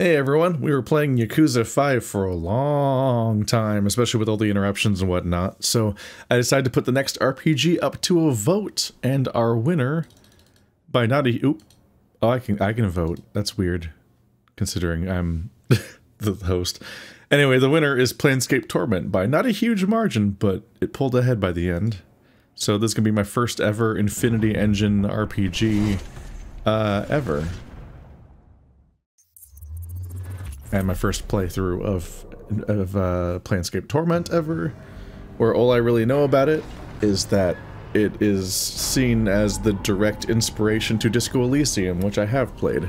Hey everyone, we were playing Yakuza 5 for a long time, especially with all the interruptions and whatnot, so I decided to put the next RPG up to a vote, and our winner, by not a- oop, oh I can, I can vote, that's weird, considering I'm the host. Anyway, the winner is Planescape Torment by not a huge margin, but it pulled ahead by the end. So this is going to be my first ever Infinity Engine RPG uh, ever and my first playthrough of of uh, Planescape Torment ever, where all I really know about it is that it is seen as the direct inspiration to Disco Elysium, which I have played.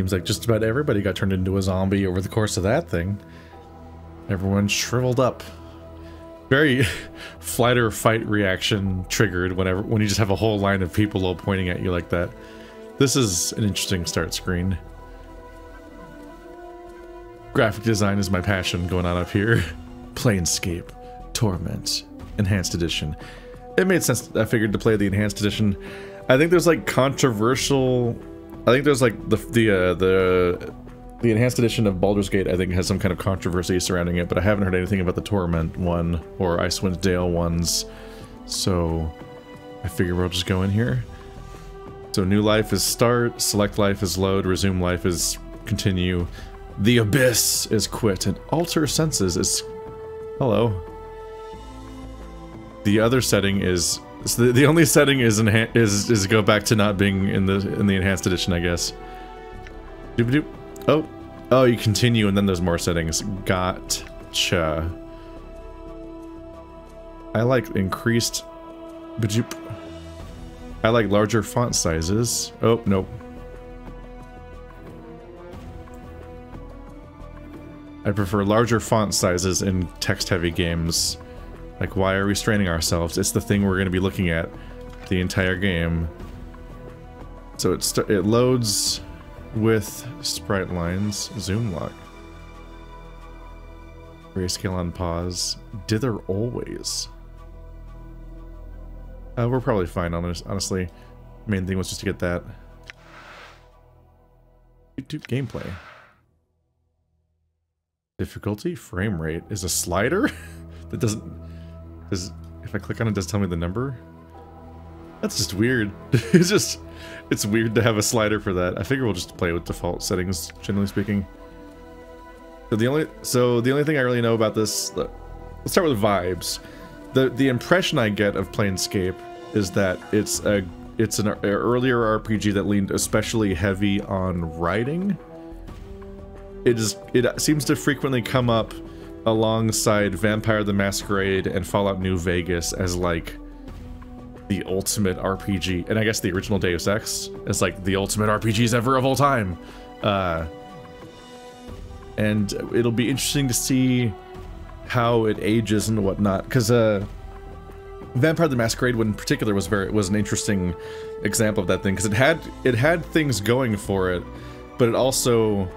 Seems like just about everybody got turned into a zombie over the course of that thing. Everyone shriveled up. Very flight or fight reaction triggered whenever when you just have a whole line of people all pointing at you like that. This is an interesting start screen. Graphic design is my passion going on up here. Planescape, Torment, Enhanced Edition. It made sense, I figured, to play the Enhanced Edition. I think there's like controversial I think there's like the the uh, the the enhanced edition of Baldur's Gate. I think has some kind of controversy surrounding it, but I haven't heard anything about the Torment one or Icewind Dale ones. So I figure we'll just go in here. So new life is start, select life is load, resume life is continue. The abyss is quit, and alter senses is hello. The other setting is so the, the only setting is is is go back to not being in the in the enhanced edition, I guess. Doop doop. Oh, oh, you continue, and then there's more settings. Gotcha. I like increased. Badoop. I like larger font sizes. Oh nope. I prefer larger font sizes in text-heavy games. Like, why are we straining ourselves? It's the thing we're going to be looking at the entire game. So it, it loads with sprite lines, zoom lock. Grayscale on pause. Dither always. Uh, we're probably fine, on honestly. Main thing was just to get that. YouTube gameplay. Difficulty, frame rate. Is a slider? that doesn't... Does if I click on it, does it tell me the number? That's just weird. it's just it's weird to have a slider for that. I figure we'll just play with default settings, generally speaking. So the only so the only thing I really know about this, let's start with vibes. The the impression I get of Planescape is that it's a it's an earlier RPG that leaned especially heavy on writing. It is it seems to frequently come up alongside Vampire the Masquerade and Fallout New Vegas as like the ultimate RPG. And I guess the original Deus Ex is like the ultimate RPGs ever of all time. Uh, and it'll be interesting to see how it ages and whatnot. Because uh, Vampire the Masquerade in particular was very was an interesting example of that thing because it had it had things going for it, but it also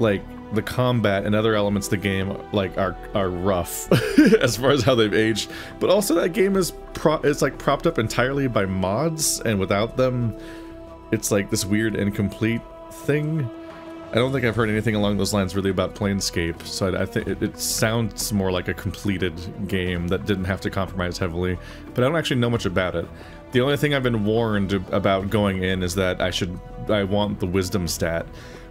like the combat and other elements of the game like are are rough as far as how they've aged. But also that game is pro it's like propped up entirely by mods, and without them, it's like this weird incomplete thing. I don't think I've heard anything along those lines really about Planescape, so I, I think it, it, sounds more like a completed game that didn't have to compromise heavily, but I don't actually know much about it. The only thing I've been warned about going in is that I should, I want the Wisdom stat,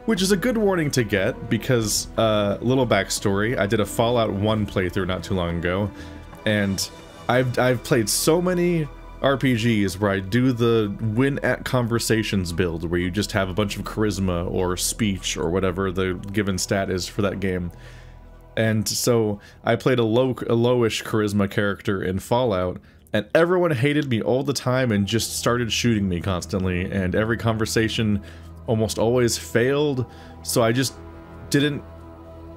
which is a good warning to get because, uh, little backstory, I did a Fallout 1 playthrough not too long ago, and I've, I've played so many RPGs where I do the win at conversations build, where you just have a bunch of charisma or speech or whatever the given stat is for that game. And so I played a low, a lowish charisma character in Fallout, and everyone hated me all the time and just started shooting me constantly, and every conversation almost always failed, so I just didn't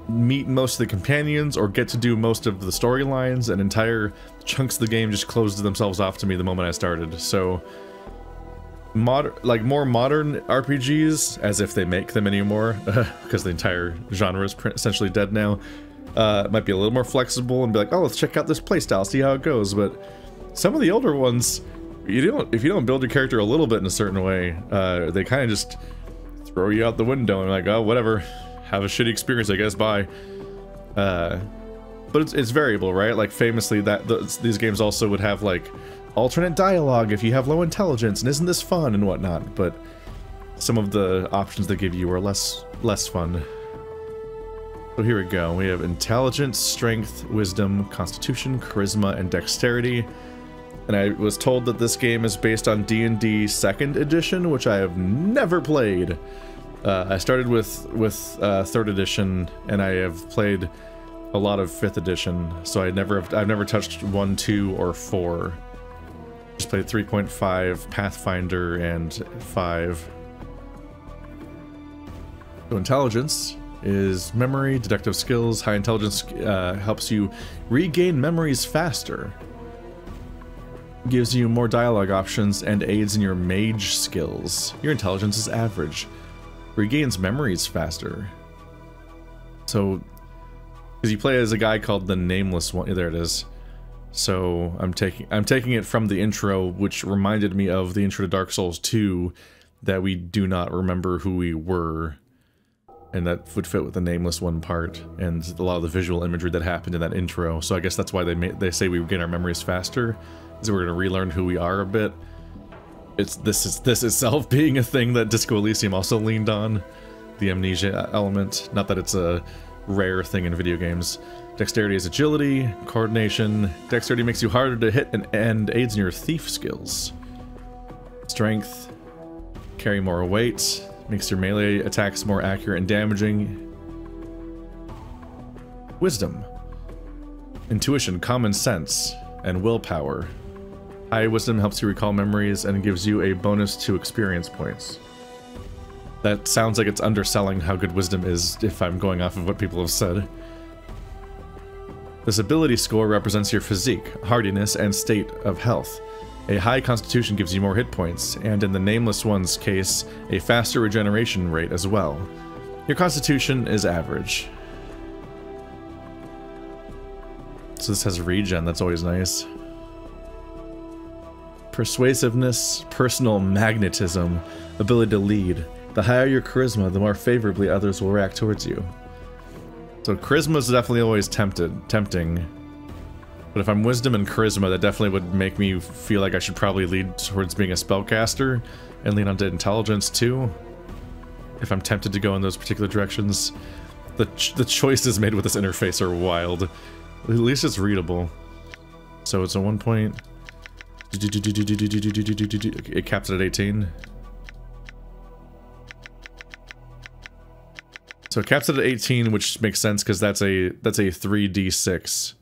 meet most of the companions or get to do most of the storylines and entire chunks of the game just closed themselves off to me the moment I started. So mod like more modern RPGs as if they make them anymore because the entire genre is essentially dead now. Uh, might be a little more flexible and be like, "Oh, let's check out this playstyle, see how it goes." But some of the older ones, you don't if you don't build your character a little bit in a certain way, uh, they kind of just throw you out the window and like, "Oh, whatever." have a shitty experience, I guess, bye. Uh, but it's, it's variable, right? Like, famously, that these games also would have, like, alternate dialogue if you have low intelligence, and isn't this fun, and whatnot, but some of the options they give you are less, less fun. So here we go. We have intelligence, strength, wisdom, constitution, charisma, and dexterity. And I was told that this game is based on D&D 2nd edition, which I have never played. Uh, I started with with uh, third edition, and I have played a lot of fifth edition. So I never have, I've never touched one, two, or four. Just played 3.5, Pathfinder, and five. So intelligence is memory, deductive skills. High intelligence uh, helps you regain memories faster. Gives you more dialogue options and aids in your mage skills. Your intelligence is average regains memories faster. So, because you play as a guy called the Nameless One. There it is. So I'm taking I'm taking it from the intro, which reminded me of the intro to Dark Souls 2, that we do not remember who we were, and that would fit with the Nameless One part and a lot of the visual imagery that happened in that intro. So I guess that's why they they say we gain our memories faster, is we're gonna relearn who we are a bit it's this is this itself being a thing that Disco Elysium also leaned on, the amnesia element. Not that it's a rare thing in video games. Dexterity is agility, coordination. Dexterity makes you harder to hit and, and aids in your thief skills. Strength, carry more weight, makes your melee attacks more accurate and damaging. Wisdom, intuition, common sense, and willpower High Wisdom helps you recall memories and gives you a bonus to experience points. That sounds like it's underselling how good Wisdom is if I'm going off of what people have said. This ability score represents your physique, hardiness, and state of health. A high constitution gives you more hit points, and in the Nameless One's case, a faster regeneration rate as well. Your constitution is average. So this has regen, that's always nice persuasiveness, personal magnetism, ability to lead. The higher your charisma, the more favorably others will react towards you. So charisma is definitely always tempted, tempting. But if I'm wisdom and charisma, that definitely would make me feel like I should probably lead towards being a spellcaster and lean on onto intelligence too. If I'm tempted to go in those particular directions. The, ch the choices made with this interface are wild. At least it's readable. So it's a one point. It caps at 18. So it caps it at 18, which makes sense because that's a that's a 3d6,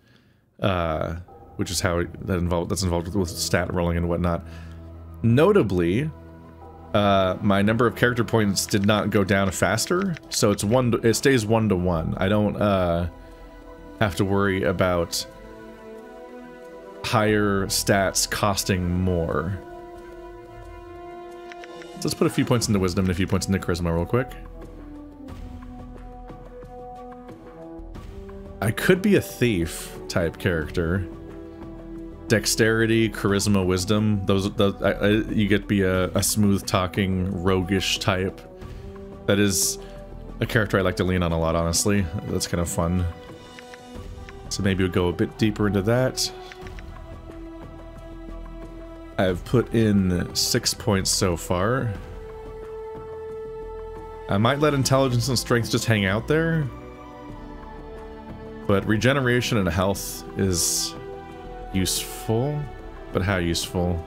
uh, which is how it, that involved that's involved with, with stat rolling and whatnot. Notably, uh, my number of character points did not go down faster, so it's one. It stays one to one. I don't uh, have to worry about higher stats costing more. So let's put a few points into wisdom and a few points into charisma real quick. I could be a thief type character. Dexterity, charisma, wisdom. Those, those I, I, you get to be a, a smooth talking, roguish type. That is a character I like to lean on a lot, honestly. That's kind of fun. So maybe we'll go a bit deeper into that. I've put in six points so far. I might let intelligence and strength just hang out there. But regeneration and health is useful. But how useful?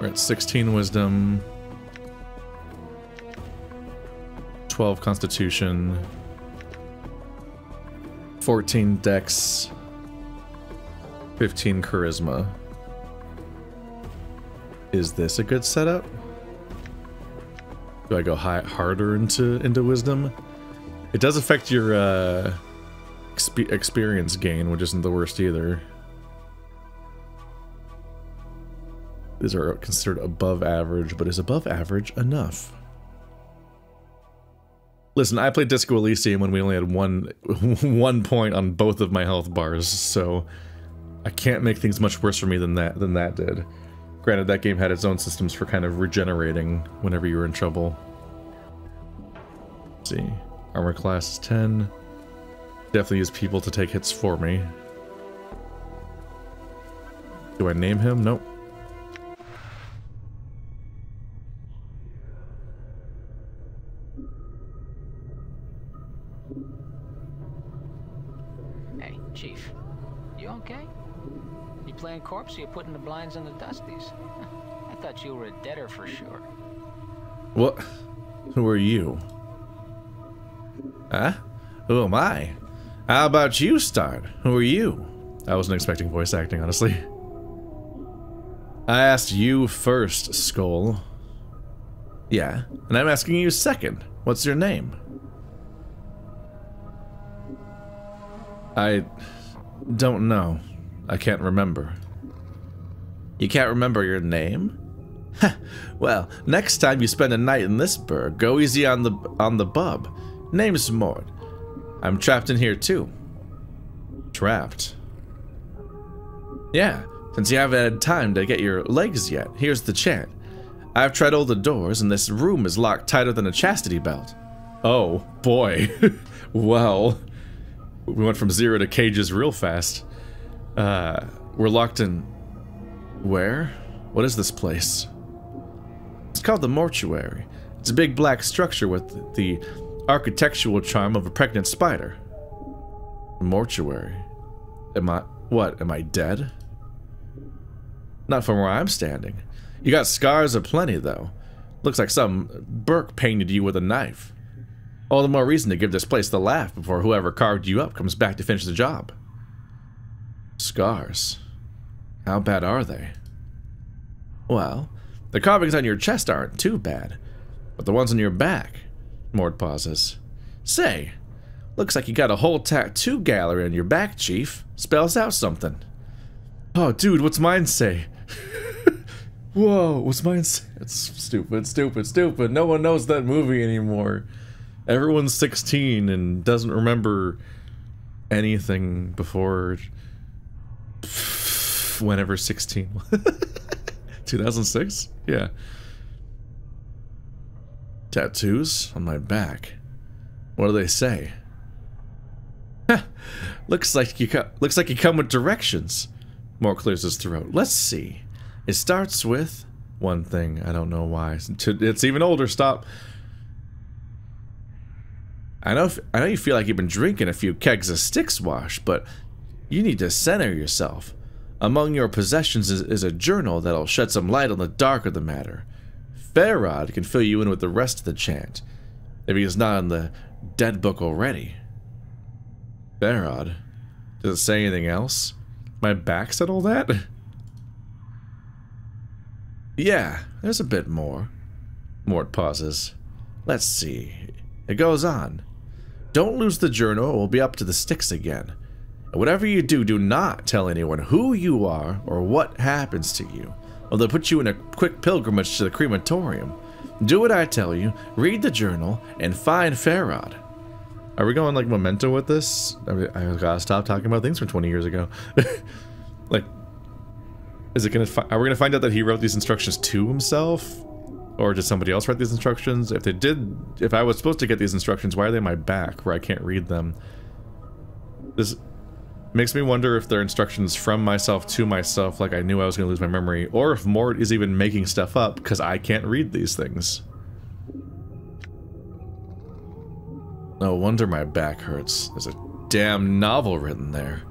We're at 16 wisdom. 12 constitution. 14 dex. 15 charisma. Is this a good setup? Do I go high, harder into into wisdom? It does affect your uh, exp experience gain, which isn't the worst either. These are considered above average, but is above average enough? Listen, I played Disco Elysium when we only had one one point on both of my health bars, so I can't make things much worse for me than that than that did. Granted, that game had its own systems for kind of regenerating whenever you were in trouble. Let's see. Armor class is 10. Definitely use people to take hits for me. Do I name him? Nope. Playing corpse or you putting the blinds on the dusties? I thought you were a debtor for sure. What? Who are you? Huh? Who am I? How about you start? Who are you? I wasn't expecting voice acting, honestly. I asked you first, Skull. Yeah, and I'm asking you second. What's your name? I don't know. I can't remember. You can't remember your name? well, next time you spend a night in this burg, go easy on the on the bub. Name's Morte. I'm trapped in here too. Trapped? Yeah, since you haven't had time to get your legs yet, here's the chant. I've tried all the doors, and this room is locked tighter than a chastity belt. Oh, boy. well, we went from zero to cages real fast. Uh, we're locked in... Where? What is this place? It's called the mortuary. It's a big black structure with the architectural charm of a pregnant spider. Mortuary. Am I... What, am I dead? Not from where I'm standing. You got scars aplenty, though. Looks like some berk painted you with a knife. All the more reason to give this place the laugh before whoever carved you up comes back to finish the job. Scars. How bad are they? Well, the carvings on your chest aren't too bad, but the ones on your back. Morte pauses. Say, looks like you got a whole tattoo gallery on your back, Chief. Spells out something. Oh, dude, what's mine say? Whoa, what's mine say? It's stupid, stupid, stupid. No one knows that movie anymore. Everyone's 16 and doesn't remember anything before whenever 16 2006 yeah. Tattoos on my back. What do they say? Looks like you looks like you come with directions. Morte clears his throat. Let's see. It starts with one thing. I don't know why. It's even older. Stop. I know, I know you feel like you've been drinking a few kegs of Styx wash, but you need to center yourself. Among your possessions is, is, a journal that'll shed some light on the dark of the matter. Pharod can fill you in with the rest of the chant, if he's not in the dead book already. Pharod? Does it say anything else? My back said all that? yeah, there's a bit more. Morte pauses. Let's see. It goes on. Don't lose the journal, we'll be up to the Styx again. Whatever you do, do not tell anyone who you are or what happens to you, or they'll put you in a quick pilgrimage to the crematorium. Do what I tell you, read the journal, and find Pharod. Are we going like memento with this? I, mean, I gotta stop talking about things from 20 years ago. like, is it gonna? are we gonna find out that he wrote these instructions to himself, or did somebody else write these instructions? If they did, if I was supposed to get these instructions, why are they in my back where I can't read them? This makes me wonder if they're instructions from myself to myself, like I knew I was gonna lose my memory, or if Morte is even making stuff up because I can't read these things. No wonder my back hurts. There's a damn novel written there.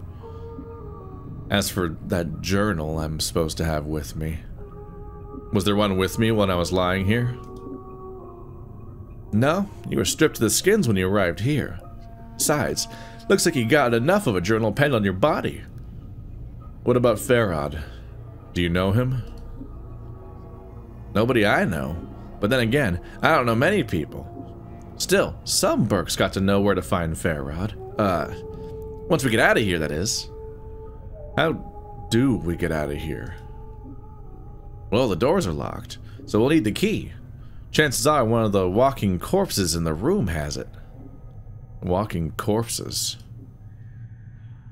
As for that journal I'm supposed to have with me. Was there one with me when I was lying here? No, you were stripped to the skins when you arrived here. Besides, looks like you got enough of a journal penned on your body. What about Pharod? Do you know him? Nobody I know. But then again, I don't know many people. Still, some berks got to know where to find Pharod. Uh, once we get out of here, that is. How do we get out of here? Well, the doors are locked, so we'll need the key. Chances are one of the walking corpses in the room has it. Walking corpses.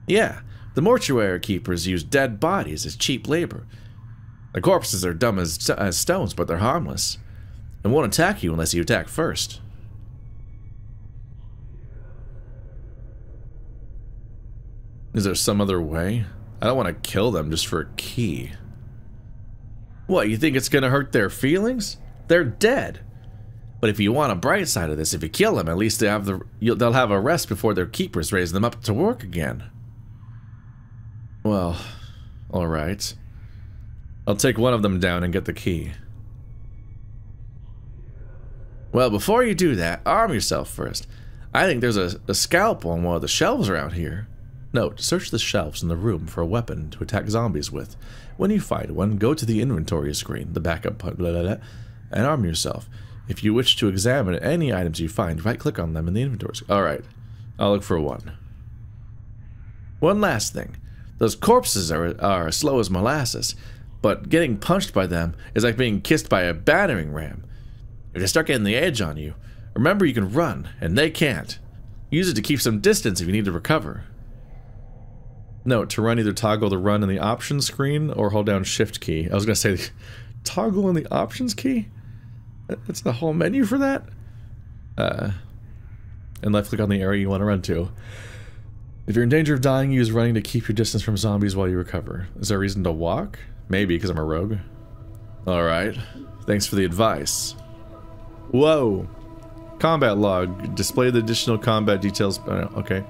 Yeah, the mortuary keepers use dead bodies as cheap labor. The corpses are dumb as, uh, as stones, but they're harmless, and won't attack you unless you attack first. Is there some other way? I don't want to kill them just for a key. What, you think it's gonna hurt their feelings? They're dead. But if you want a bright side of this, if you kill them, at least they have the they'll have a rest before their keepers raise them up to work again. Well, all right. I'll take one of them down and get the key. Well, before you do that, arm yourself first. I think there's a, a scalpel on one of the shelves around here. Note, search the shelves in the room for a weapon to attack zombies with. When you find one, go to the inventory screen, the backup blah, blah, blah, and arm yourself. If you wish to examine any items you find, right-click on them in the inventory. Alright, I'll look for one. One last thing. Those corpses are, are slow as molasses, but getting punched by them is like being kissed by a battering ram. If they start getting the edge on you, remember you can run, and they can't. Use it to keep some distance if you need to recover. No, to run either toggle the run in the options screen or hold down shift key. I was going to say toggle in the options key? That's the whole menu for that? Uh, and left click on the area you want to run to. If you're in danger of dying, use running to keep your distance from zombies while you recover. Is there a reason to walk? Maybe, because I'm a rogue. Alright. Thanks for the advice. Whoa! Combat log. Display the additional combat details. Uh, okay.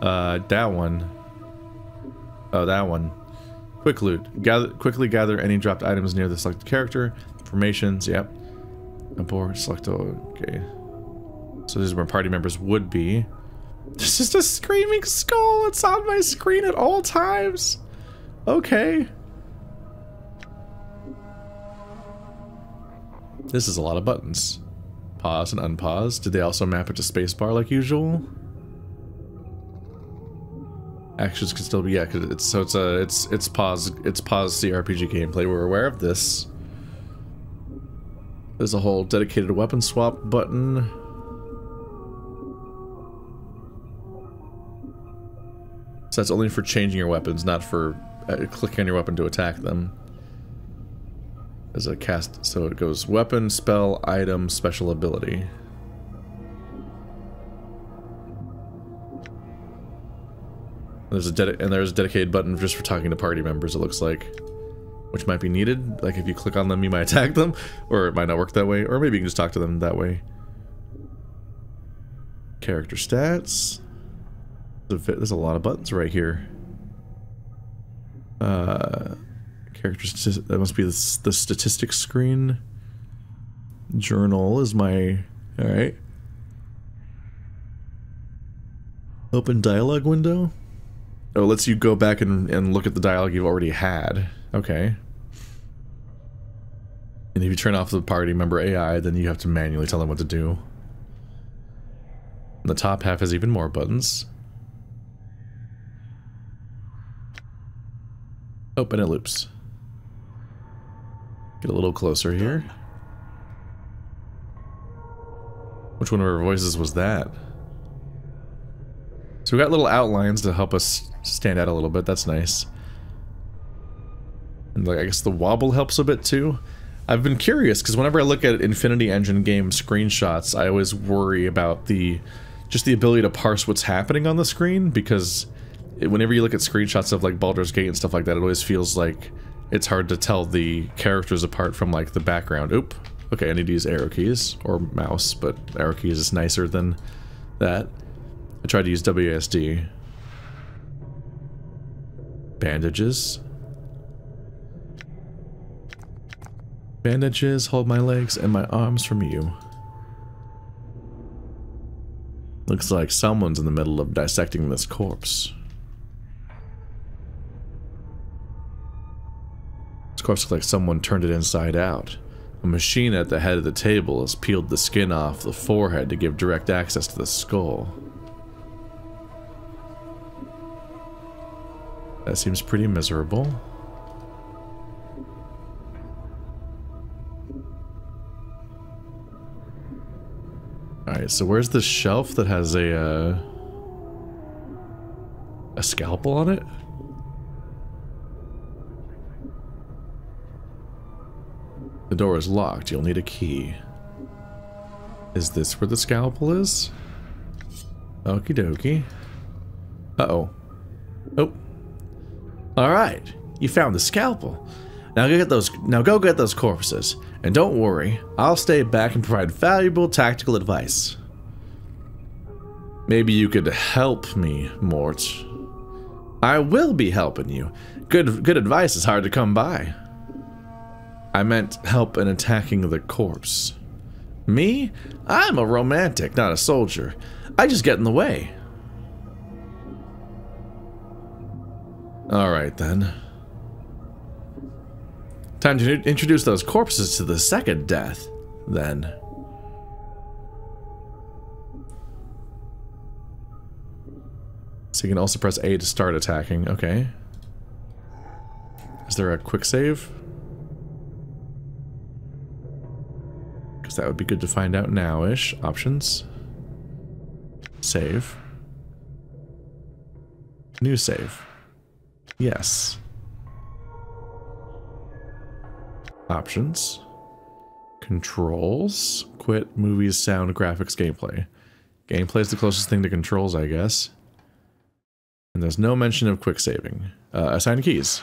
Uh, that one. Oh, that one. Quick loot. Gather, quickly gather any dropped items near the selected character. Formations, yep. Abort, select, okay. So this is where party members would be. There's just a screaming skull. It's on my screen at all times. Okay. This is a lot of buttons. Pause and unpause. Did they also map it to spacebar like usual? actions can still be yeah cause it's so it's a it's it's pause it's pause CRPG gameplay we're aware of this there's a whole dedicated weapon swap button. So that's only for changing your weapons not for uh, clicking on your weapon to attack them. As a cast so it goes weapon spell item special ability. There's a and there's a dedicated button just for talking to party members, it looks like. Which might be needed. Like if you click on them, you might attack them. Or it might not work that way. Or maybe you can just talk to them that way. Character stats. There's a lot of buttons right here. Uh, character that must be the, the statistics screen. Journal is my... Alright. Open dialog window. Oh, it lets you go back and, and look at the dialogue you've already had. Okay. And if you turn off the party member AI, then you have to manually tell them what to do. The top half has even more buttons. Open it loops. Get a little closer here. Which one of our voices was that? So we got little outlines to help us stand out a little bit. That's nice. And like, I guess the wobble helps a bit too. I've been curious because whenever I look at Infinity Engine game screenshots, I always worry about the just the ability to parse what's happening on the screen because it, whenever you look at screenshots of like Baldur's Gate and stuff like that, it always feels like it's hard to tell the characters apart from like the background. Oop. Okay, I need to use arrow keys or mouse, but arrow keys is nicer than that. I tried to use WASD. Bandages. Bandages hold my legs and my arms from you. Looks like someone's in the middle of dissecting this corpse. This corpse looks like someone turned it inside out. A machine at the head of the table has peeled the skin off the forehead to give direct access to the skull. That seems pretty miserable. Alright, so where's the shelf that has a, uh, a scalpel on it? The door is locked. You'll need a key. Is this where the scalpel is? Okie dokie. Uh-oh. Oh. Alright. You found the scalpel. Now go get those now go get those corpses. And don't worry, I'll stay back and provide valuable tactical advice. Maybe you could help me, Morte. I will be helping you. Good good advice is hard to come by. I meant help in attacking the corpse. Me? I'm a romantic, not a soldier. I just get in the way. Alright then. Time to introduce those corpses to the second death, then. So you can also press A to start attacking. Okay. Is there a quick save? Because that would be good to find out now-ish. Options. Save. New save. Yes. Options. Controls. Quit, movies, sound, graphics, gameplay. Gameplay is the closest thing to controls, I guess. And there's no mention of quick saving. Uh, assign keys.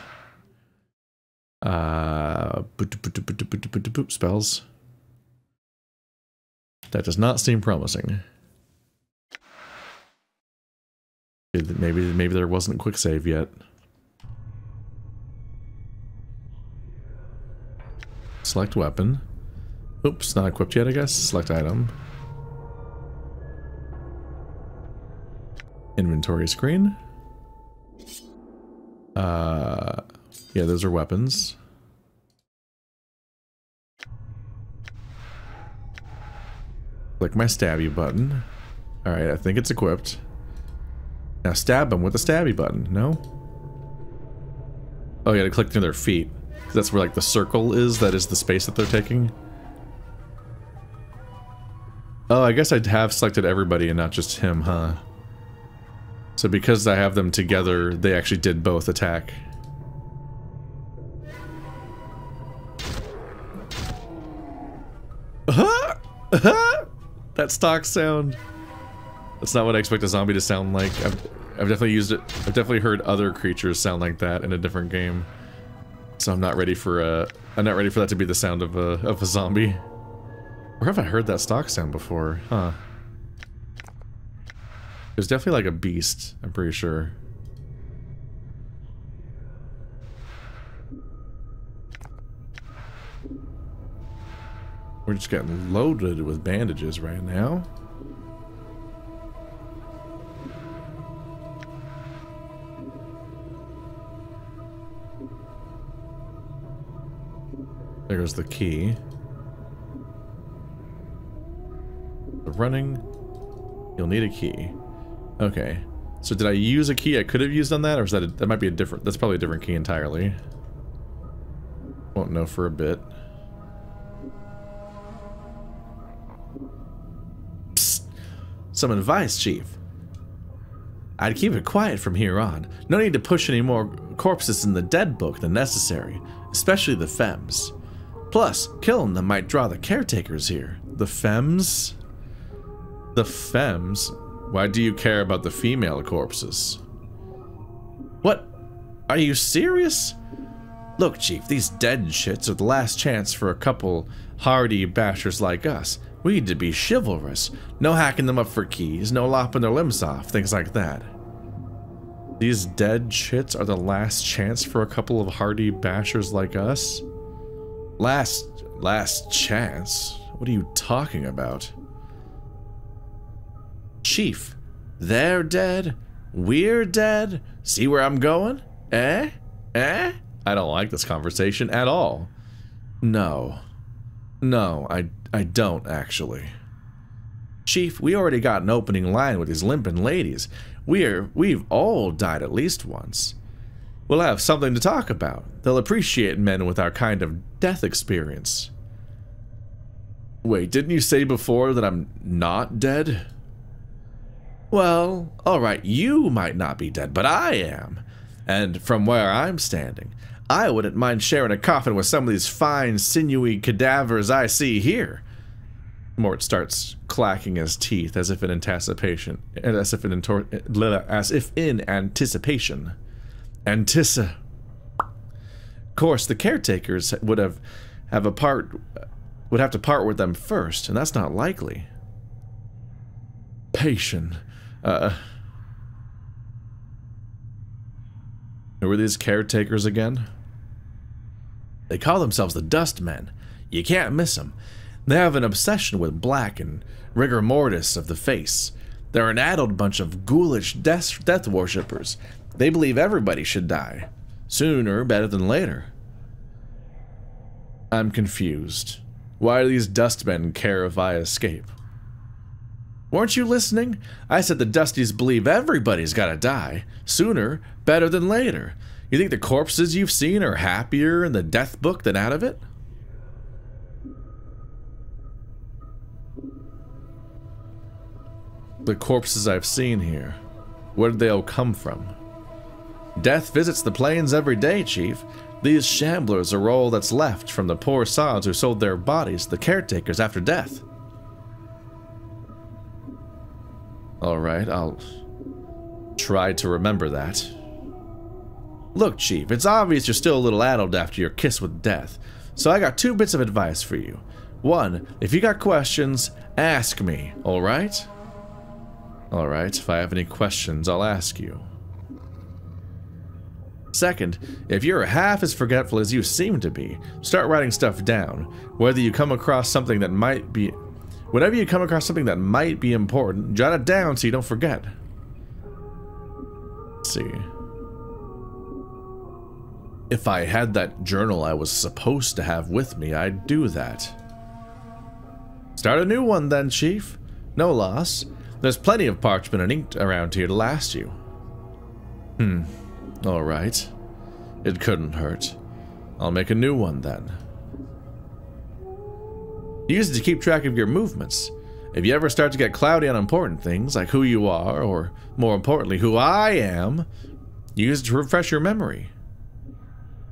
Uh, spells. That does not seem promising. Maybe maybe there wasn't quick save yet. Select weapon. Oops, not equipped yet, I guess. Select item. Inventory screen. Uh, yeah, those are weapons. Click my stabby button. Alright, I think it's equipped. Now stab them with the stabby button, no? Oh, yeah, to click through their feet. That's where like the circle is, that is the space that they're taking. Oh, I guess I'd have selected everybody and not just him, huh? So because I have them together, they actually did both attack. that stock sound. That's not what I expect a zombie to sound like. I've, I've definitely used it. I've definitely heard other creatures sound like that in a different game. So I'm not ready for uh I'm not ready for that to be the sound of a of a zombie. Where have I heard that stock sound before? Huh. It was definitely like a beast, I'm pretty sure. We're just getting loaded with bandages right now. There's the key. The running. You'll need a key. Okay. So did I use a key I could have used on that, or is that a, that might be a different? That's probably a different key entirely. Won't know for a bit. Psst. Some advice, Chief. I'd keep it quiet from here on. No need to push any more corpses in the dead book than necessary, especially the Fems. Plus, killing them might draw the caretakers here. The Fems? The Fems? Why do you care about the female corpses? What? Are you serious? Look, Chief, these dead shits are the last chance for a couple hardy bashers like us. We need to be chivalrous. No hacking them up for keys, no lopping their limbs off, things like that. These dead shits are the last chance for a couple of hardy bashers like us? Last, last chance? What are you talking about? Chief, they're dead, we're dead, see where I'm going? Eh? Eh? I don't like this conversation at all. No. No, I, I don't actually. Chief, we already got an opening line with these limping ladies. We're, we've all died at least once. We'll have something to talk about. They'll appreciate men with our kind of death experience. Wait, didn't you say before that I'm not dead? Well, alright, you might not be dead, but I am. And from where I'm standing, I wouldn't mind sharing a coffin with some of these fine, sinewy cadavers I see here. Morte starts clacking his teeth as if in anticipation, as if in as if in anticipation. Antissa. Of course, the caretakers would have have a part would have to part with them first, and that's not likely. Patient. Uh. Who are these caretakers again? They call themselves the Dustmen. You can't miss them. They have an obsession with black and rigor mortis of the face. They're an addled bunch of ghoulish death, death worshippers. They believe everybody should die. Sooner, better than later. I'm confused. Why do these dustmen care if I escape? Weren't you listening? I said the Dusties believe everybody's gotta die. Sooner, better than later. You think the corpses you've seen are happier in the death book than out of it? The corpses I've seen here, where did they all come from? Death visits the plains every day, Chief. These shamblers are all that's left from the poor sods who sold their bodies to the caretakers after death. Alright, I'll try to remember that. Look, Chief, it's obvious you're still a little addled after your kiss with death, so I got two bits of advice for you. One, if you got questions, ask me, alright? Alright, if I have any questions, I'll ask you. Second, if you're half as forgetful as you seem to be, start writing stuff down. Whether you come across something that might be... Whenever you come across something that might be important, jot it down so you don't forget. Let's see. If I had that journal I was supposed to have with me, I'd do that. Start a new one then, Chief. No loss. There's plenty of parchment and ink around here to last you. Hmm. Alright. It couldn't hurt. I'll make a new one then. Use it to keep track of your movements. If you ever start to get cloudy on important things, like who you are, or more importantly, who I am, use it to refresh your memory.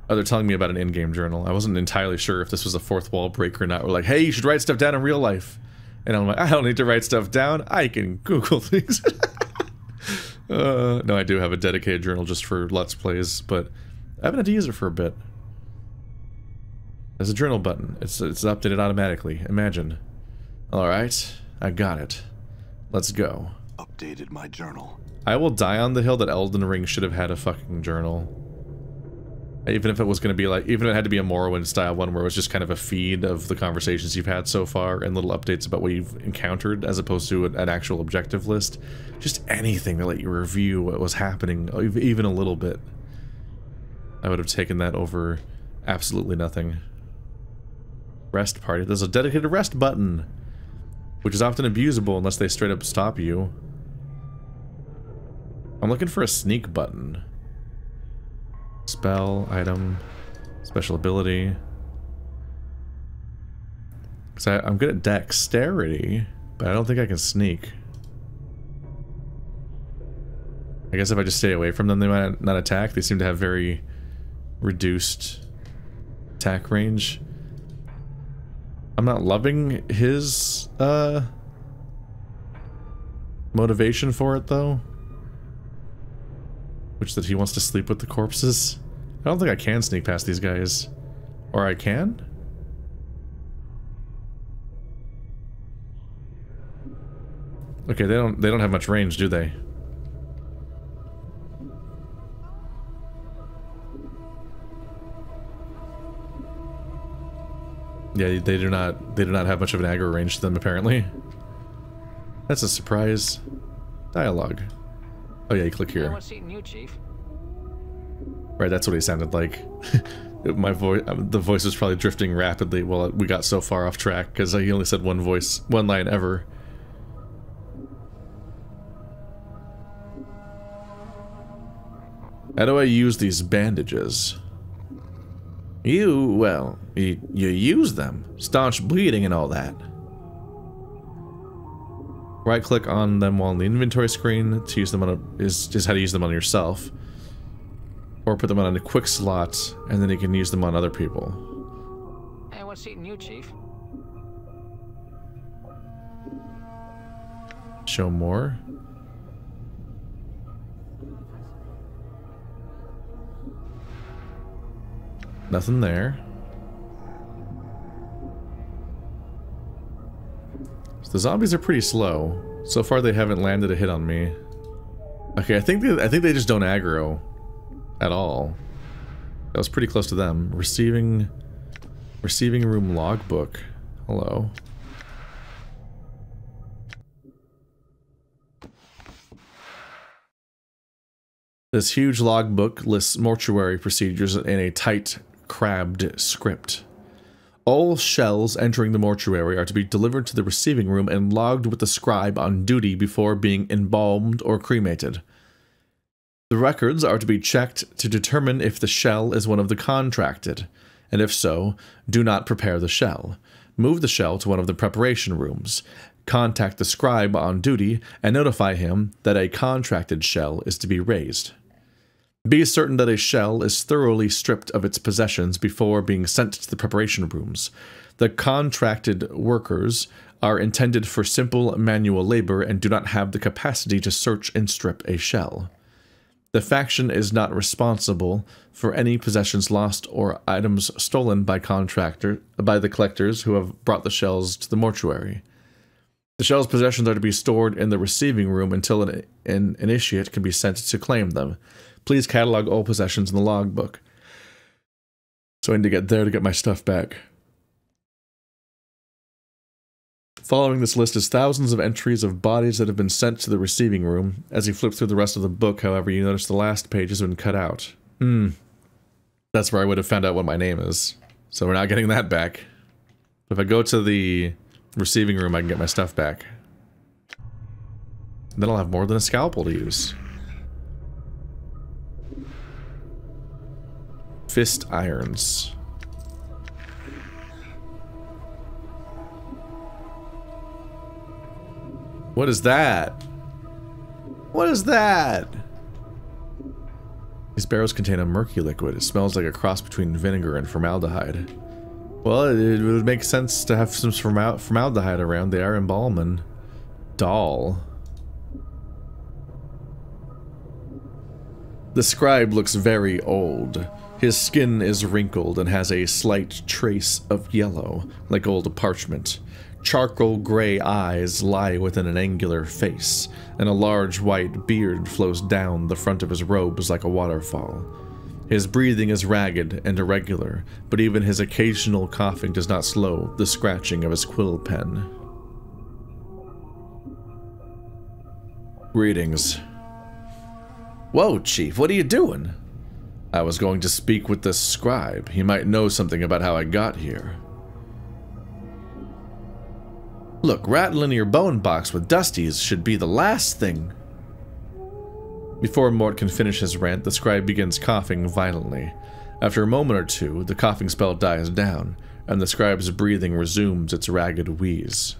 Oh, they're telling me about an in-game journal. I wasn't entirely sure if this was a fourth wall break or not. We're like, hey, you should write stuff down in real life. And I'm like, I don't need to write stuff down. I can Google things. Uh, no, I do have a dedicated journal just for Let's Plays, but I haven't had to use it for a bit. There's a journal button. It's, it's updated automatically. Imagine. Alright, I got it. Let's go. Updated my journal. I will die on the hill that Elden Ring should have had a fucking journal. Even if it was going to be like, even if it had to be a Morrowind style one where it was just kind of a feed of the conversations you've had so far and little updates about what you've encountered as opposed to an actual objective list. Just anything to let you review what was happening, even a little bit. I would have taken that over absolutely nothing. Rest party. There's a dedicated rest button. which is often abusable unless they straight up stop you. I'm looking for a sneak button. Spell, item, special ability. Because I'm good at dexterity, but I don't think I can sneak. I guess if I just stay away from them, they might not attack. They seem to have very reduced attack range. I'm not loving his, uh, motivation for it, though. Which that he wants to sleep with the corpses. I don't think I can sneak past these guys. Or I can? Okay, they don't they don't have much range, do they? Yeah, they do not they do not have much of an aggro range to them apparently. That's a surprise. Dialogue. Oh yeah, you click here. what's eating you, Chief? Right, that's what he sounded like. My voice, uh, the voice was probably drifting rapidly while we got so far off track because he only said one voice, one line ever. How do I use these bandages? You, well, you, you use them. Staunch bleeding and all that. Right click on them while on the inventory screen to use them on a, is just how to use them on yourself. Or put them on a quick slot, and then you can use them on other people. Hey, what's eating you, Chief? Show more. Nothing there. The zombies are pretty slow. So far they haven't landed a hit on me. Okay, I think they, I think they just don't aggro at all. That was pretty close to them. Receiving receiving room logbook. Hello. This huge logbook lists mortuary procedures in a tight crabbed script. All shells entering the mortuary are to be delivered to the receiving room and logged with the scribe on duty before being embalmed or cremated. The records are to be checked to determine if the shell is one of the contracted, and if so, do not prepare the shell. Move the shell to one of the preparation rooms. Contact the scribe on duty and notify him that a contracted shell is to be raised. Be certain that a shell is thoroughly stripped of its possessions before being sent to the preparation rooms. The contracted workers are intended for simple manual labor and do not have the capacity to search and strip a shell. The faction is not responsible for any possessions lost or items stolen by contractor by the collectors who have brought the shells to the mortuary. The shell's possessions are to be stored in the receiving room until an, an initiate can be sent to claim them. Please catalog all possessions in the logbook. So I need to get there to get my stuff back. Following this list is thousands of entries of bodies that have been sent to the receiving room. As you flip through the rest of the book, however, you notice the last page has been cut out. Hmm. That's where I would have found out what my name is. So we're not getting that back. If I go to the receiving room, I can get my stuff back. Then I'll have more than a scalpel to use. Fist irons. What is that? What is that? These barrels contain a murky liquid. It smells like a cross between vinegar and formaldehyde. Well, it, would make sense to have some formal formaldehyde around. They are embalming. Dhall. The scribe looks very old. His skin is wrinkled and has a slight trace of yellow, like old parchment. Charcoal gray eyes lie within an angular face, and a large white beard flows down the front of his robes like a waterfall. His breathing is ragged and irregular, but even his occasional coughing does not slow the scratching of his quill pen. Greetings. Whoa, Chief, what are you doing? I was going to speak with the scribe. He might know something about how I got here. Look, rattling your bone box with Dusties should be the last thing. Before Morte can finish his rant, the scribe begins coughing violently. After a moment or two, the coughing spell dies down, and the scribe's breathing resumes its ragged wheeze.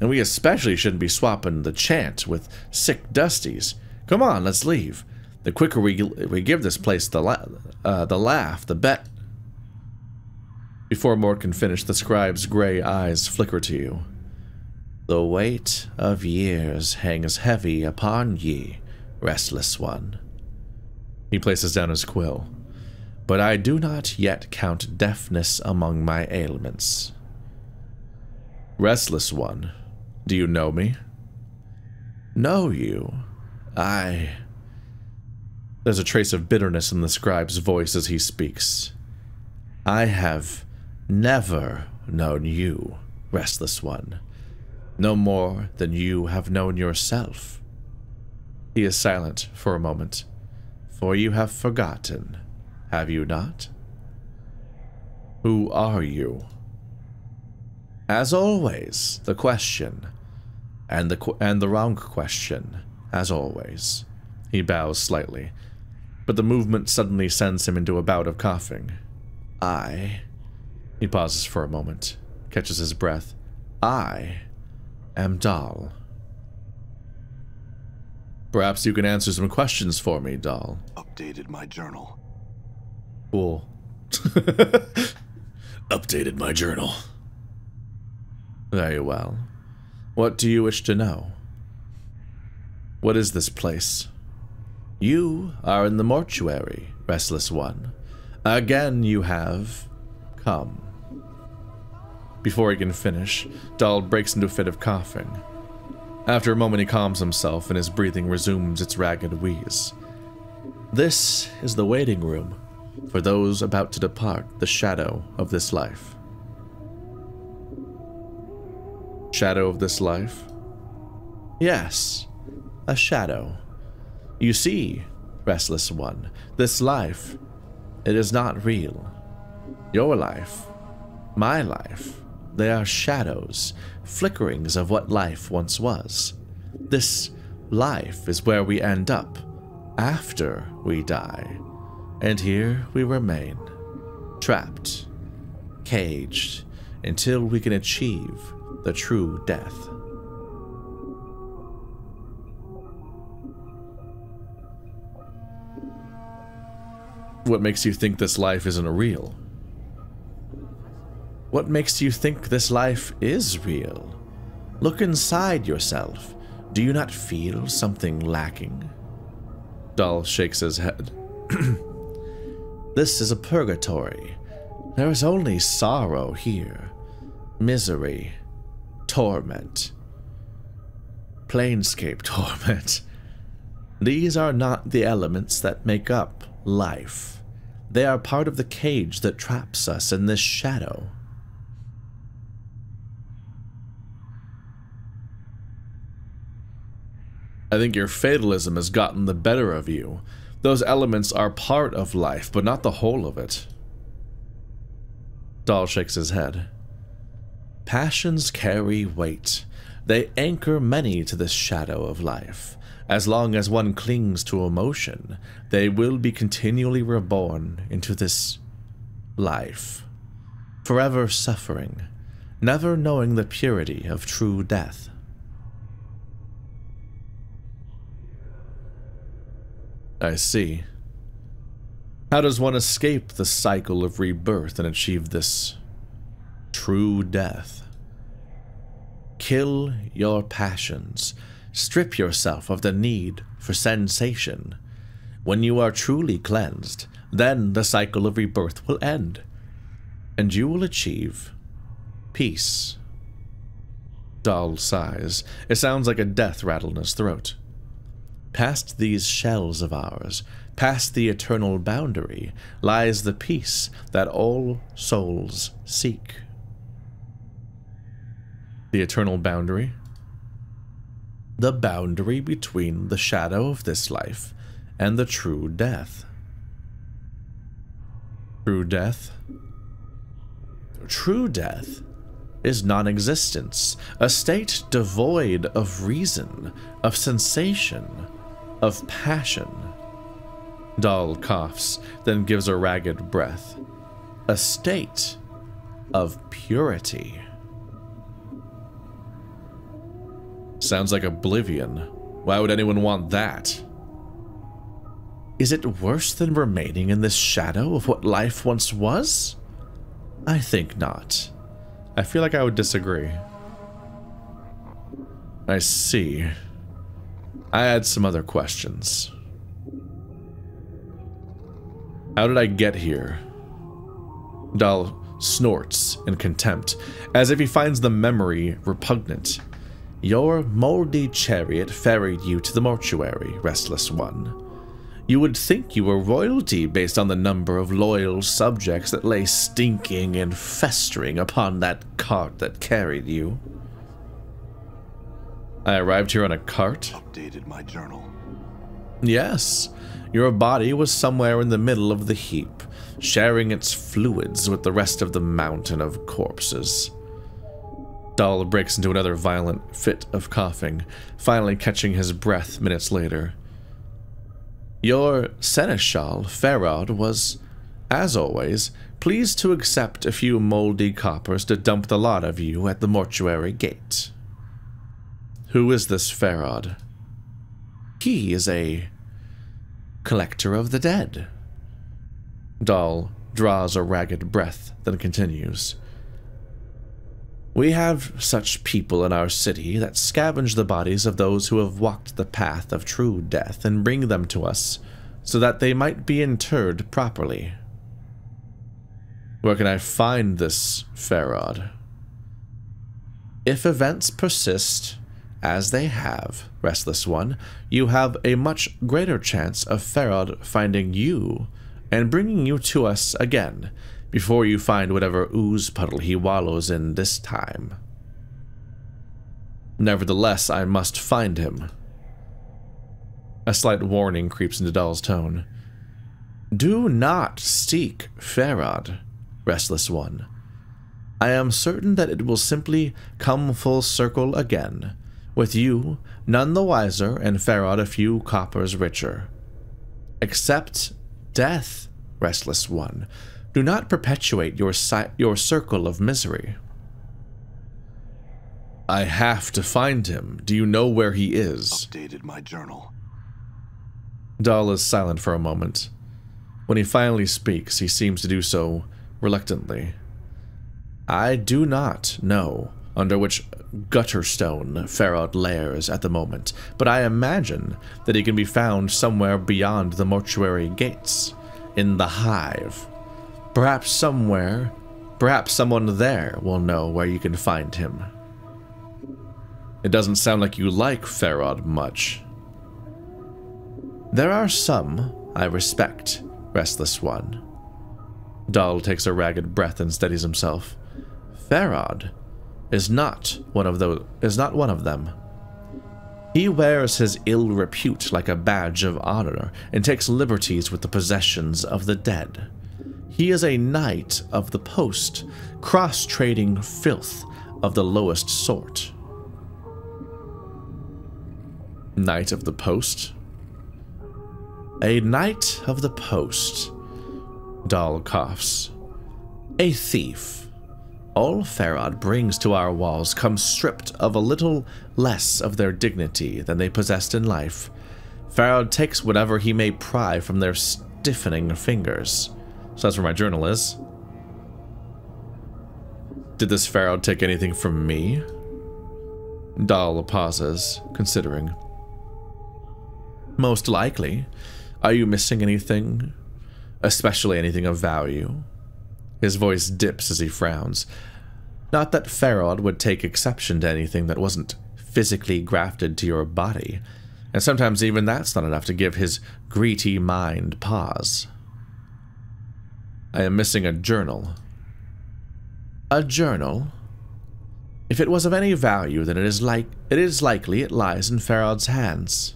And we especially shouldn't be swapping the chant with sick Dusties. Come on, let's leave. The quicker we, we give this place the, la uh, the laugh, the bet before Morte can finish, the scribe's gray eyes flicker to you. The weight of years hangs heavy upon ye, restless one. He places down his quill. But I do not yet count deafness among my ailments. Restless one, do you know me? Know you? I. There's a trace of bitterness in the scribe's voice as he speaks. I have never known you, restless one, no more than you have known yourself. He is silent for a moment, for you have forgotten, have you not? Who are you? As always, the question, and the qu and the wrong question, as always. He bows slightly, but the movement suddenly sends him into a bout of coughing. I he pauses for a moment, catches his breath. I am Dhall. Perhaps you can answer some questions for me, Dhall. Updated my journal. Cool. Updated my journal. Very well. What do you wish to know? What is this place? You are in the mortuary, Restless One. Again you have come. Before he can finish, Dhall breaks into a fit of coughing. After a moment, he calms himself and his breathing resumes its ragged wheeze. This is the waiting room for those about to depart the shadow of this life. Shadow of this life? Yes, a shadow. You see, restless one, this life, it is not real. Your life, my life, they are shadows, flickerings of what life once was. This life is where we end up after we die. And here we remain, trapped, caged, until we can achieve the true death. What makes you think this life isn't real? What makes you think this life is real? Look inside yourself. Do you not feel something lacking? Dhall shakes his head. this is a purgatory. There is only sorrow here, misery, torment, planescape torment. These are not the elements that make up life. They are part of the cage that traps us in this shadow. I think your fatalism has gotten the better of you. Those elements are part of life, but not the whole of it. Dhall shakes his head. Passions carry weight. They anchor many to this shadow of life. As long as one clings to emotion, they will be continually reborn into this life, forever suffering, never knowing the purity of true death. I see. How does one escape the cycle of rebirth and achieve this true death? Kill your passions. Strip yourself of the need for sensation. When you are truly cleansed, then the cycle of rebirth will end, and you will achieve peace. Dhall sighs. It sounds like a death rattle in his throat. Past these shells of ours, past the eternal boundary, lies the peace that all souls seek. The eternal boundary? The boundary between the shadow of this life and the true death. True death? True death is non existence, a state devoid of reason, of sensation, of passion. Dhall coughs, then gives a ragged breath. A state of purity. Sounds like oblivion. Why would anyone want that? Is it worse than remaining in this shadow of what life once was? I think not. I feel like I would disagree. I see. I had some other questions. How did I get here? Dhall snorts in contempt, as if he finds the memory repugnant. Your moldy chariot ferried you to the mortuary, Restless One. You would think you were royalty based on the number of loyal subjects that lay stinking and festering upon that cart that carried you. I arrived here on a cart? Updated my journal. Yes. Your body was somewhere in the middle of the heap, sharing its fluids with the rest of the mountain of corpses. Dhall breaks into another violent fit of coughing, finally catching his breath minutes later. Your seneschal, Pharod, was, as always, pleased to accept a few moldy coppers to dump the lot of you at the mortuary gate. Who is this Pharod? He is a collector of the dead. Dhall draws a ragged breath, then continues. We have such people in our city that scavenge the bodies of those who have walked the path of true death and bring them to us so that they might be interred properly. Where can I find this Pharod? If events persist, as they have, Restless One, you have a much greater chance of Pharod finding you and bringing you to us again before you find whatever ooze puddle he wallows in this time. Nevertheless, I must find him. A slight warning creeps into Dhall's tone. Do not seek Pharod, Restless One. I am certain that it will simply come full circle again, with you none the wiser and Pharod a few coppers richer. Accept death, Restless One, do not perpetuate your, your circle of misery. I have to find him. Do you know where he is? Updated my journal. Dhall is silent for a moment. When he finally speaks, he seems to do so reluctantly. I do not know under which gutterstone Pharod lairs at the moment, but I imagine that he can be found somewhere beyond the mortuary gates, in the hive, Perhaps somewhere, perhaps someone there will know where you can find him. It doesn't sound like you like Pharod much. There are some I respect, Restless One. Dhall takes a ragged breath and steadies himself. Pharod is not one of those is not one of them. He wears his ill repute like a badge of honor and takes liberties with the possessions of the dead. He is a knight of the post, cross-trading filth of the lowest sort. Knight of the post? A knight of the post. Dhall coughs. A thief. All Pharod brings to our walls comes stripped of a little less of their dignity than they possessed in life. Pharod takes whatever he may pry from their stiffening fingers. So that's where my journal is. Did this Pharod take anything from me? Dhall pauses, considering. Most likely. Are you missing anything? Especially anything of value? His voice dips as he frowns. Not that Pharod would take exception to anything that wasn't physically grafted to your body, and sometimes even that's not enough to give his greedy mind pause. I am missing a journal. A journal? If it was of any value, then it is like it is likely it lies in Pharod's hands.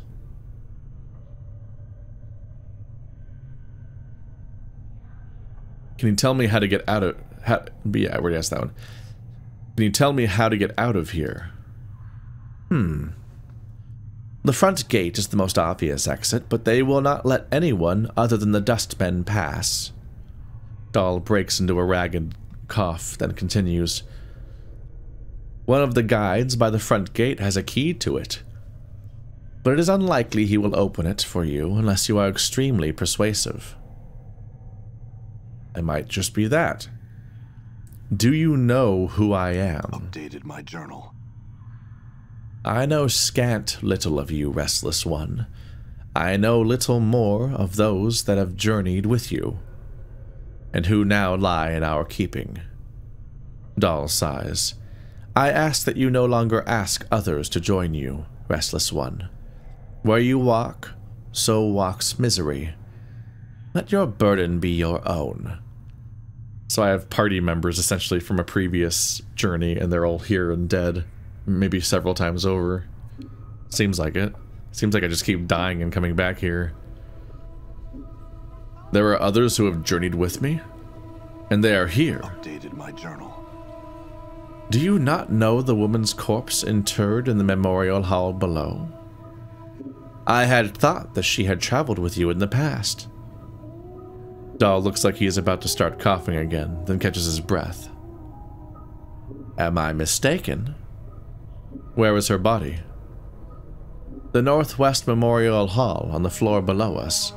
Can you tell me how to get out of how yeah, I already asked that one. Can you tell me how to get out of here? Hmm. The front gate is the most obvious exit, but they will not let anyone other than the dustmen pass. Dhall breaks into a ragged cough, then continues. One of the guides by the front gate has a key to it, but it is unlikely he will open it for you unless you are extremely persuasive. I might just be that. Do you know who I am? Updated my journal. I know scant little of you, restless one. I know little more of those that have journeyed with you, and who now lie in our keeping. Dhall sighs. I ask that you no longer ask others to join you, restless one. Where you walk, so walks misery. Let your burden be your own. So I have party members essentially from a previous journey, and they're all here and dead maybe several times over. Seems like it. Seems like I just keep dying and coming back here. There are others who have journeyed with me, and they are here. Updated my journal. Do you not know the woman's corpse interred in the memorial hall below? I had thought that she had traveled with you in the past. Dhall looks like he is about to start coughing again, then catches his breath. Am I mistaken? Where is her body? The Northwest Memorial Hall on the floor below us.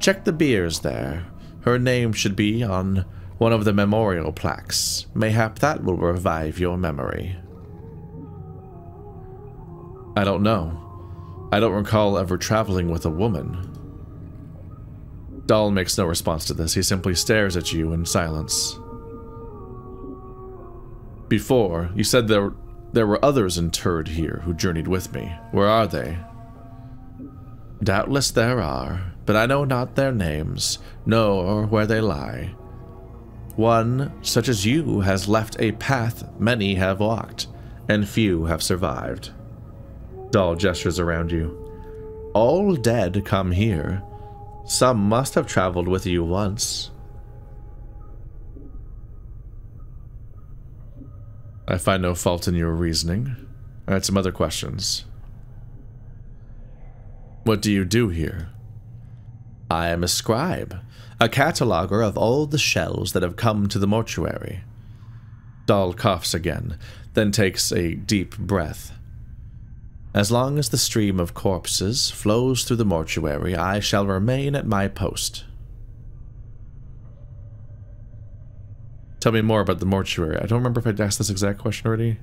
Check the biers there. Her name should be on one of the memorial plaques. Mayhap that will revive your memory. I don't know. I don't recall ever traveling with a woman. Dhall makes no response to this. He simply stares at you in silence. Before, you said there there were others interred here who journeyed with me. Where are they? Doubtless there are, but I know not their names, nor where they lie. One, such as you, has left a path many have walked, and few have survived. Dhall gestures around you. All dead come here. Some must have traveled with you once. I find no fault in your reasoning. I had some other questions. What do you do here? I am a scribe, a cataloger of all the shells that have come to the mortuary. Dhall coughs again, then takes a deep breath. As long as the stream of corpses flows through the mortuary, I shall remain at my post. Tell me more about the mortuary. I don't remember if I'd asked this exact question already.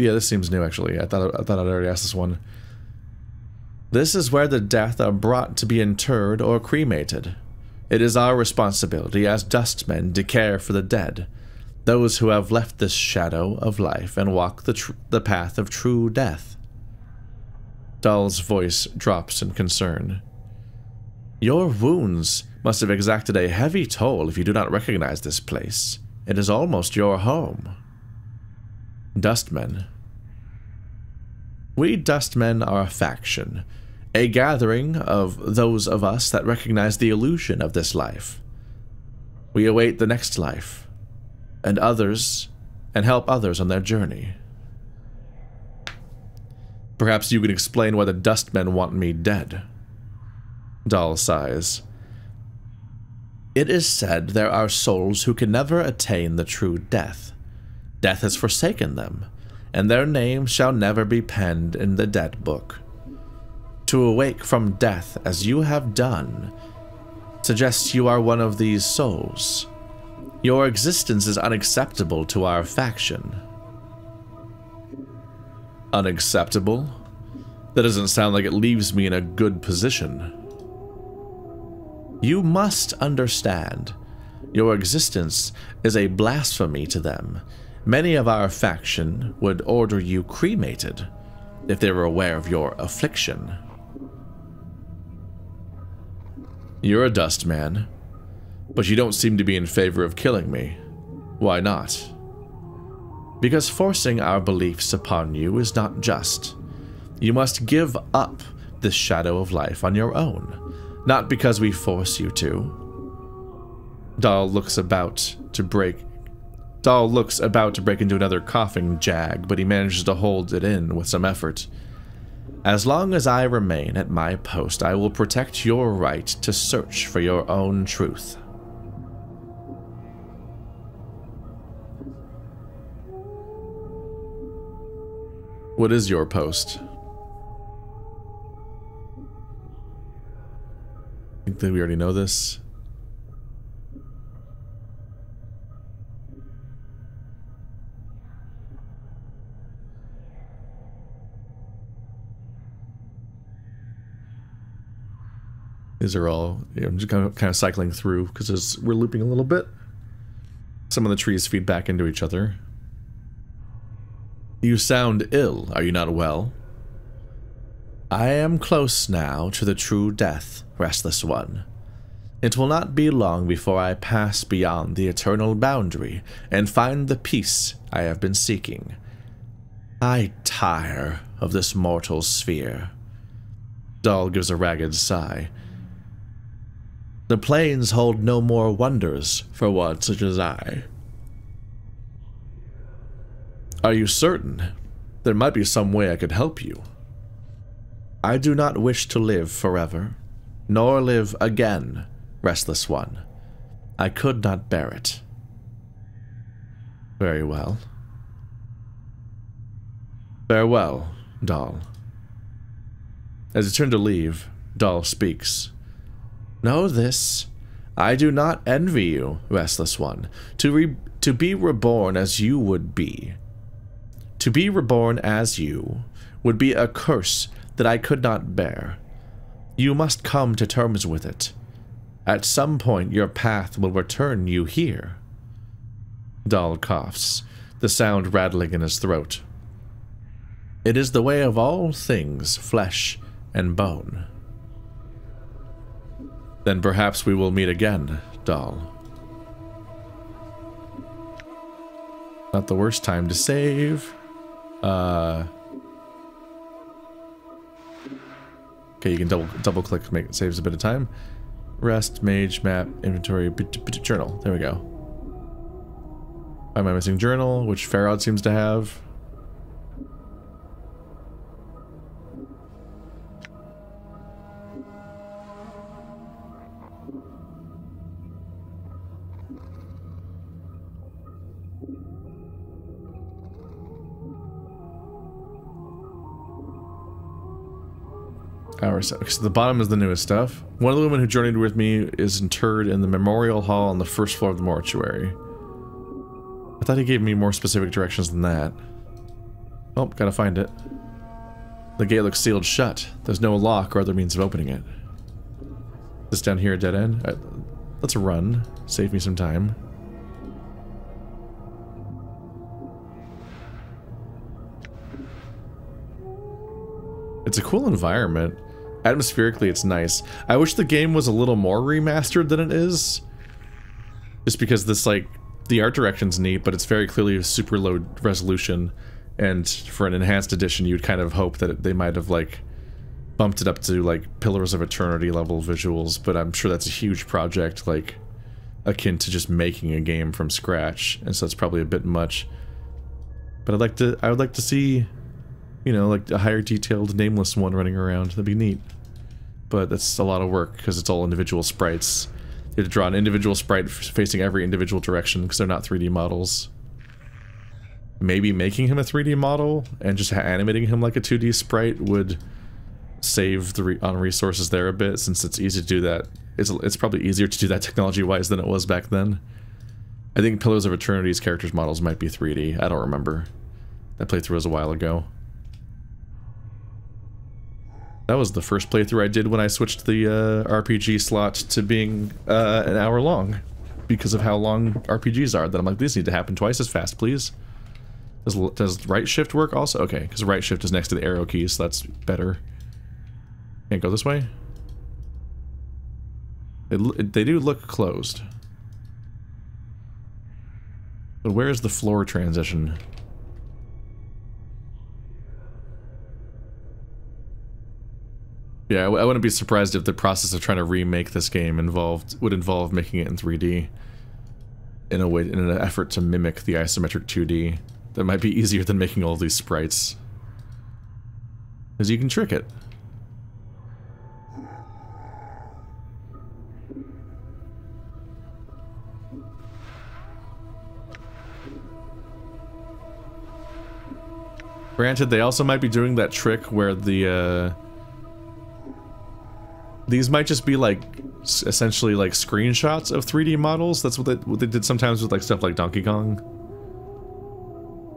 Yeah, this seems new actually. I thought I thought I'd already asked this one. This is where the death are brought to be interred or cremated. It is our responsibility as dustmen to care for the dead, those who have left this shadow of life and walk the, the path of true death. Dhall's voice drops in concern. Your wounds must have exacted a heavy toll if you do not recognize this place. It is almost your home. Dustmen. We Dustmen are a faction, a gathering of those of us that recognize the illusion of this life. We await the next life, and others, and help others on their journey. Perhaps you can explain why the Dustmen want me dead. Dhall sighs. It is said there are souls who can never attain the true death. Death has forsaken them, and their names shall never be penned in the dead book. To awake from death as you have done suggests you are one of these souls. Your existence is unacceptable to our faction. Unacceptable? That doesn't sound like it leaves me in a good position. You must understand. Your existence is a blasphemy to them. Many of our faction would order you cremated if they were aware of your affliction. You're a dust man, but you don't seem to be in favor of killing me. Why not? Because forcing our beliefs upon you is not just. You must give up this shadow of life on your own. not because we force you to. Dhall looks about to break. Dhall looks about to break into another coughing jag, but he manages to hold it in with some effort. As long as I remain at my post, I will protect your right to search for your own truth. What is your post? I think that we already know this. These are all, you know, I'm just kind of, kind of cycling through because we're looping a little bit. Some of the trees feed back into each other. You sound ill, are you not well? I am close now to the true death, Restless One. It will not be long before I pass beyond the eternal boundary and find the peace I have been seeking. I tire of this mortal sphere. Dhall gives a ragged sigh. The planes hold no more wonders for one such as I. Are you certain? There might be some way I could help you. I do not wish to live forever, nor live again, restless one. I could not bear it. Very well. Farewell, Dhall. As he turned to leave, Dhall speaks. Know this. I do not envy you, restless one. To, re to be reborn as you would be. To be reborn as you would be a curse that I could not bear. You must come to terms with it. At some point, your path will return you here. Dhall coughs, the sound rattling in his throat. It is the way of all things, flesh and bone. Then perhaps we will meet again, Dhall. Not the worst time to save. Uh... Okay, you can double double click, make it saves a bit of time. Rest, mage, map, inventory, journal. There we go. Find my missing journal, which Pharod seems to have. So the bottom is the newest stuff. One of the women who journeyed with me is interred in the memorial hall on the first floor of the mortuary. I thought he gave me more specific directions than that. Oh, gotta find it. The gate looks sealed shut. There's no lock or other means of opening it. This down here a dead end? Right, let's run. Save me some time. It's a cool environment. Atmospherically, it's nice. I wish the game was a little more remastered than it is. Just because this, like, the art direction's neat, but it's very clearly a super low resolution. And for an enhanced edition, you'd kind of hope that they might have, like, bumped it up to, like, Pillars of Eternity level visuals, but I'm sure that's a huge project, like, akin to just making a game from scratch, and so it's probably a bit much. But I'd like to, I would like to see you know, like a higher detailed nameless one running around. That'd be neat. But that's a lot of work because it's all individual sprites. You have to draw an individual sprite facing every individual direction because they're not 3D models. Maybe making him a 3D model and just animating him like a 2D sprite would save the re on resources there a bit since it's easy to do that. It's, it's probably easier to do that technology-wise than it was back then. I think Pillars of Eternity's characters models might be 3D. I don't remember. That playthrough was a while ago. That was the first playthrough I did when I switched the uh, RPG slot to being uh, an hour long because of how long RPGs are. That I'm like, these need to happen twice as fast, please. Does, does right shift work also? Okay, because right shift is next to the arrow keys, so that's better. Can't go this way? They do look closed. But where is the floor transition? Yeah, I wouldn't be surprised if the process of trying to remake this game involved would involve making it in 3D in a way in an effort to mimic the isometric 2D. That might be easier than making all these sprites. Because you can trick it. Granted, they also might be doing that trick where the, uh... These might just be, like, essentially, like, screenshots of 3D models. That's what they, what they did sometimes with, like, stuff like Donkey Kong.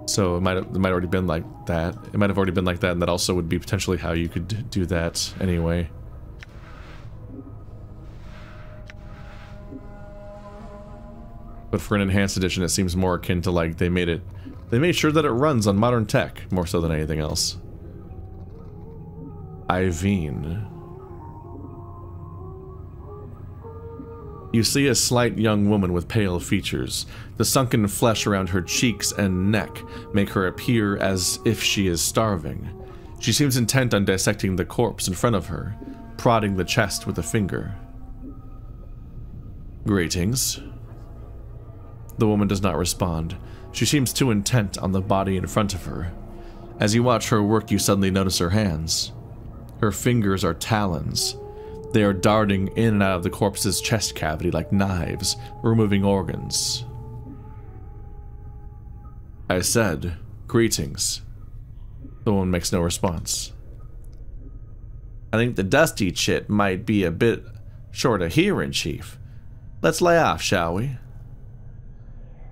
So it might have, it might already been like that. It might have already been like that, and that also would be potentially how you could do that anyway. But for an enhanced edition, it seems more akin to like they made it. They made sure that it runs on modern tech more so than anything else. Ei-Vene. You see a slight young woman with pale features. The sunken flesh around her cheeks and neck make her appear as if she is starving. She seems intent on dissecting the corpse in front of her, prodding the chest with a finger. Greetings. The woman does not respond. She seems too intent on the body in front of her. As you watch her work, you suddenly notice her hands. Her fingers are talons. They are darting in and out of the corpse's chest cavity like knives, removing organs. I said, Greetings. The woman makes no response. I think the dusty chit might be a bit short of hearing, Chief. Let's lay off, shall we?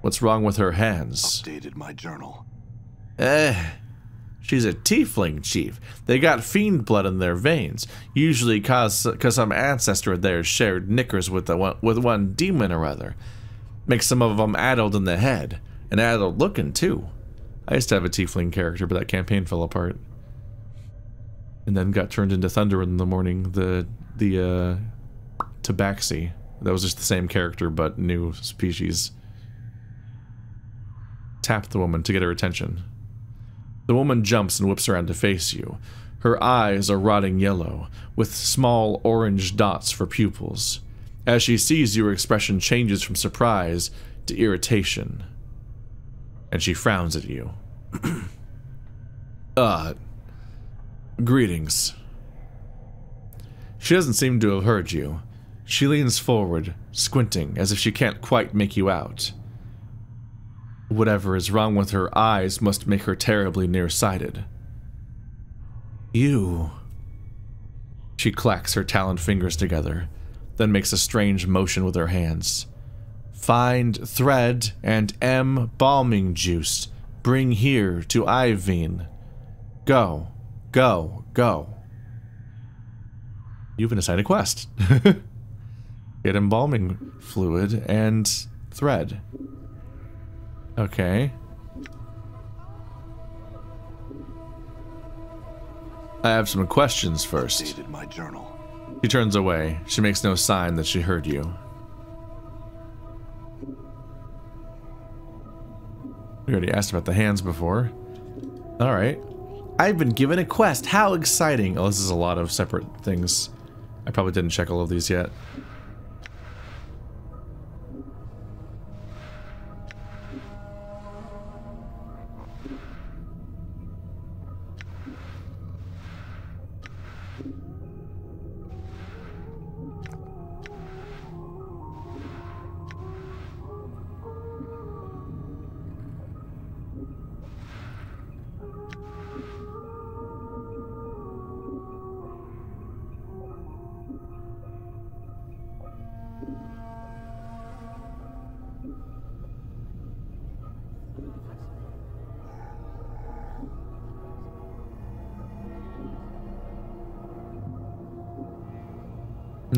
What's wrong with her hands? Updated my journal. Eh. She's a tiefling, Chief. They got fiend blood in their veins, usually cause cause some ancestor of theirs shared knickers with the one, with one demon or other. Makes some of them addled in the head, and addled looking too. I used to have a tiefling character, but that campaign fell apart, and then got turned into thunder in the morning. The the uh, tabaxi. That was just the same character, but new species. Tap the woman to get her attention. The woman jumps and whips around to face you. Her eyes are rotting yellow, with small orange dots for pupils. As she sees you, her expression changes from surprise to irritation. And she frowns at you. uh, greetings. She doesn't seem to have heard you. She leans forward, squinting as if she can't quite make you out. Whatever is wrong with her eyes must make her terribly nearsighted. You. She clacks her taloned fingers together, then makes a strange motion with her hands. Find thread and M balming juice. Bring here to Ei-Vene. Go, go, go. You've been assigned a quest. Get embalming fluid and thread. Okay. I have some questions first. Updated my journal. She turns away. She makes no sign that she heard you. We already asked about the hands before. Alright. I've been given a quest. How exciting. Oh, this is a lot of separate things. I probably didn't check all of these yet.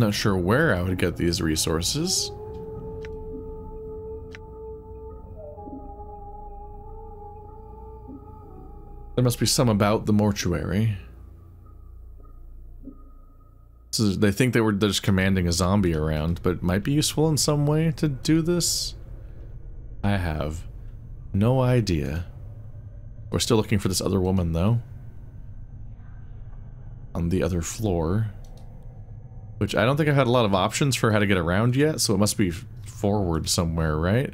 Not sure where I would get these resources. There must be some about the mortuary. So they think they were just commanding a zombie around, but it might be useful in some way to do this? I have no idea. We're still looking for this other woman, though. on the other floor. Which I don't think I've had a lot of options for how to get around yet, so it must be forward somewhere, right?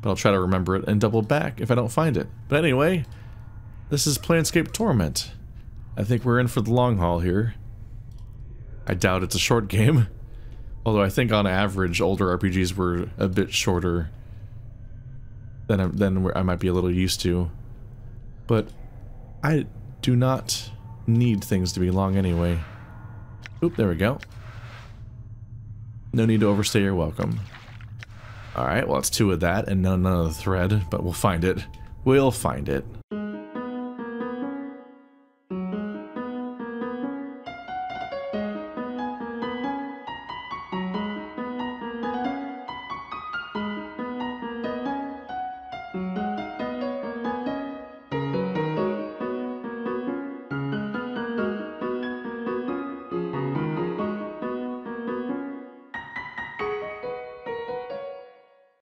But I'll try to remember it and double back if I don't find it. But anyway, this is Planescape Torment. I think we're in for the long haul here. I doubt it's a short game. Although I think on average, older RPGs were a bit shorter than, I, than I might be a little used to. But I do not need things to be long anyway. Oop, there we go. No need to overstay your welcome. Alright, well it's two of that and none, none of the thread, but we'll find it. We'll find it.